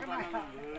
Gracias.